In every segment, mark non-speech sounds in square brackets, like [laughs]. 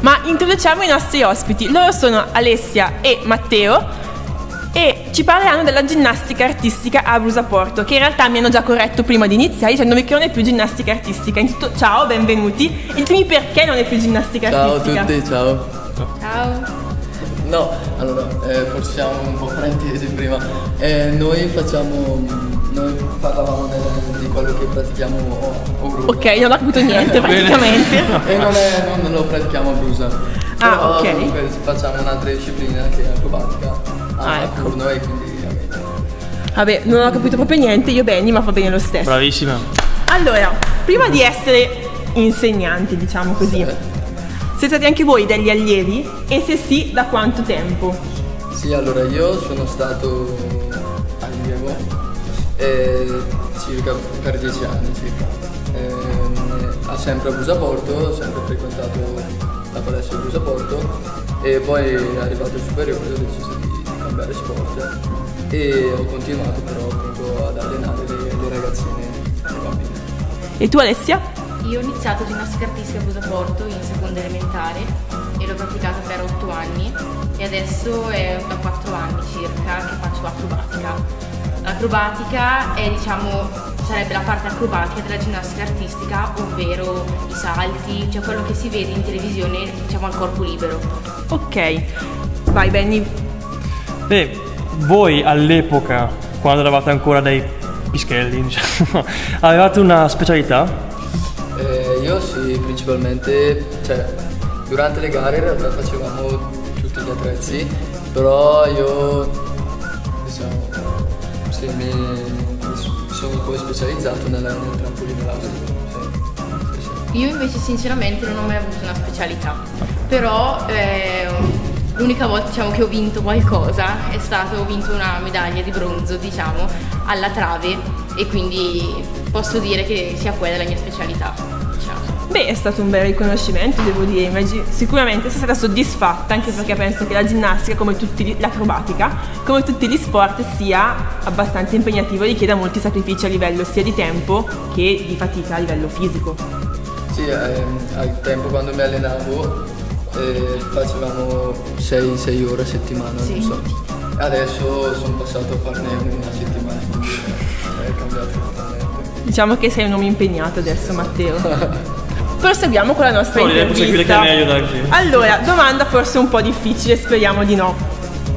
Ma introduciamo i nostri ospiti. Loro sono Alessia e Matteo e ci parleranno della ginnastica artistica a Brusaporto, che in realtà mi hanno già corretto prima di iniziare dicendomi che non è più ginnastica artistica. Intanto, ciao, benvenuti. Ditemi perché non è più ginnastica Ciao a artistica. tutti, ciao. Ciao. No, allora, eh, forse siamo un po' fraintesi prima. Eh, noi facciamo, noi parlavamo del- di quello che pratichiamo a Brusa. Ok, non ho capito niente [laughs] praticamente. E non, è, non lo pratichiamo a Brusa. Ah, Però ok. comunque facciamo un'altra disciplina che è acrobatica a Ah, ecco. turno e quindi vabbè. Vabbè, non ho capito proprio niente, io Benny, ma fa bene lo stesso. Bravissima. Allora, prima di essere insegnanti, diciamo così, siete stati anche voi degli allievi? E se sì, da quanto tempo? Sì, allora io sono stato allievo eh, circa per dieci anni circa. A sempre a Busaporto, ho sempre frequentato la palestra di Busaporto e poi arrivato il superiore ho deciso di, cambiare sport e ho continuato però ad allenare le, le ragazzine e le bambine. E tu Alessia? Io ho iniziato ginnastica artistica a Busaporto in seconda elementare e l'ho praticata per 8 anni e adesso è da 4 anni circa che faccio acrobatica. L'acrobatica è diciamo sarebbe la parte acrobatica della ginnastica artistica, ovvero i salti, cioè quello che si vede in televisione diciamo al corpo libero. Ok, vai Benny. Beh, voi all'epoca, quando eravate ancora dei pischelli, diciamo, [laughs] avevate una specialità? Eh, io sì, principalmente, cioè, durante le gare in realtà facevamo tutti gli attrezzi, però io, diciamo, sì, mi, mi sono poi specializzato nel, nel trampolino sì. Io invece sinceramente non ho mai avuto una specialità, però eh, l'unica volta diciamo, che ho vinto qualcosa è stato, ho vinto una medaglia di bronzo diciamo, alla trave e quindi posso dire che sia quella la mia specialità. Diciamo. Beh, è stato un bel riconoscimento, devo dire. Immagino- sicuramente sei stata soddisfatta, anche perché penso che la ginnastica, come tutti gli- l'acrobatica, come tutti gli sport, sia abbastanza impegnativo e richieda molti sacrifici a livello sia di tempo che di fatica a livello fisico. Sì, ehm, al tempo quando mi allenavo eh, facevamo 6 ore a settimana, Sì. non so. Adesso sono passato a farne una settimana, quindi è cambiato totalmente. Diciamo che sei un uomo impegnato adesso, Matteo. [laughs] Proseguiamo con la nostra che intervista. Allora, domanda forse un po' difficile, speriamo di no.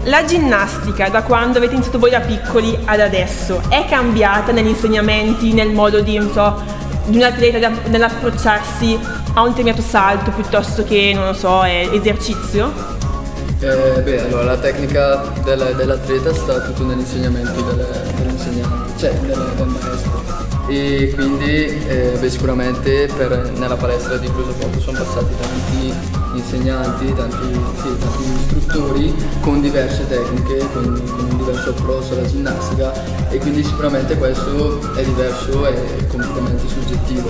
La ginnastica, da quando avete iniziato voi da piccoli ad adesso, è cambiata negli insegnamenti, nel modo di, non so, di un atleta nell'approcciarsi a un determinato salto piuttosto che, non lo so, eh, esercizio? Eh, beh, allora la tecnica del- dell'atleta sta tutto nell'insegnamento del- dell'insegnante, cioè del, del maestro. E quindi eh, beh, sicuramente per- nella palestra di Crusoporto sono passati tanti insegnanti, tanti, sì, tanti istruttori con diverse tecniche, con, con un diverso approccio alla ginnastica e quindi sicuramente questo è diverso e completamente soggettivo.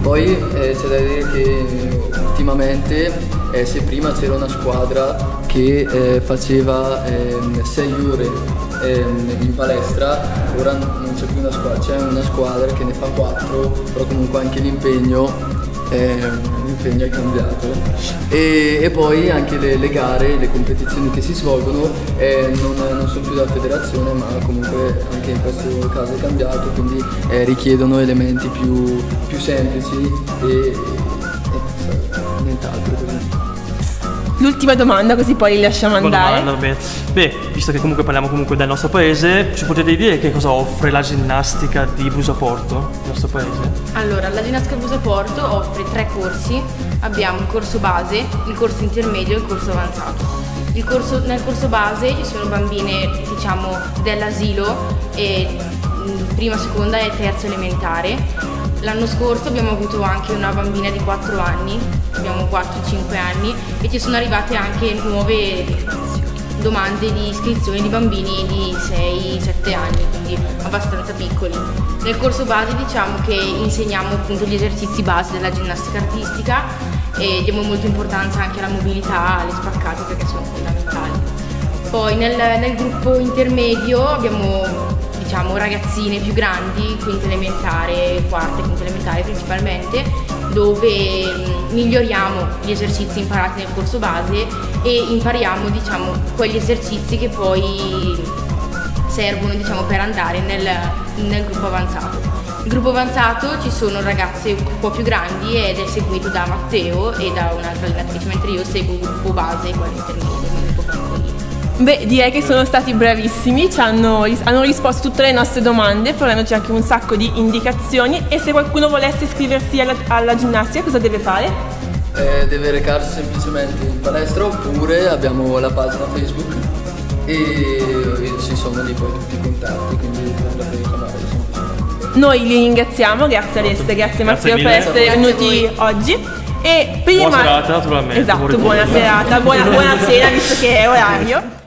Poi eh, c'è da dire che ultimamente eh, se prima c'era una squadra che eh, faceva 6 ore ehm, in palestra, ora non c'è più una squadra, c'è una squadra che ne fa 4, però comunque anche l'impegno, ehm, l'impegno è cambiato. E, e poi anche le, le gare, le competizioni che si svolgono eh, non, non sono più dalla federazione, ma comunque anche in questo caso è cambiato, quindi eh, richiedono elementi più, più semplici e, e nient'altro. così. L'ultima domanda, così poi li lasciamo andare. domanda, bene. Beh, visto che comunque parliamo comunque del nostro paese, ci potete dire che cosa offre la ginnastica di Brusaporto, il nostro paese? Allora, la ginnastica Busaporto offre tre corsi. Abbiamo il corso base, il corso intermedio e il corso avanzato. Il corso- nel corso base ci sono bambine, diciamo, dell'asilo e mh, prima, seconda e terza elementare. L'anno scorso abbiamo avuto anche una bambina di 4 anni, abbiamo 4-5 anni e ci sono arrivate anche nuove domande di iscrizione di bambini di 6-7 anni, quindi abbastanza piccoli. Nel corso base diciamo che insegniamo appunto gli esercizi base della ginnastica artistica e diamo molta importanza anche alla mobilità, alle spaccate perché sono fondamentali. Poi nel, nel gruppo intermedio abbiamo diciamo ragazzine più grandi, quinta elementare, quarta e quinta elementare principalmente, dove miglioriamo gli esercizi imparati nel corso base e impariamo diciamo quegli esercizi che poi servono diciamo per andare nel, nel gruppo avanzato. Il gruppo avanzato ci sono ragazze un po' più grandi ed è seguito da Matteo e da un'altra allenatrice, mentre io seguo il gruppo base, quello intermedio, Beh, direi che sono stati bravissimi, ci hanno, hanno risposto a tutte le nostre domande, fornendoci anche un sacco di indicazioni e se qualcuno volesse iscriversi alla, alla ginnastica cosa deve fare? Eh, deve recarsi semplicemente in palestra oppure abbiamo la pagina Facebook e, e ci sono lì poi tutti i contatti, quindi potete chiamare semplicemente. Noi li ringraziamo, grazie Alessia, grazie Matteo per essere Grazie a venuti oggi. E prima... Buona serata, naturalmente, Esatto, buona serata, buona, buona [laughs] cena visto che è orario.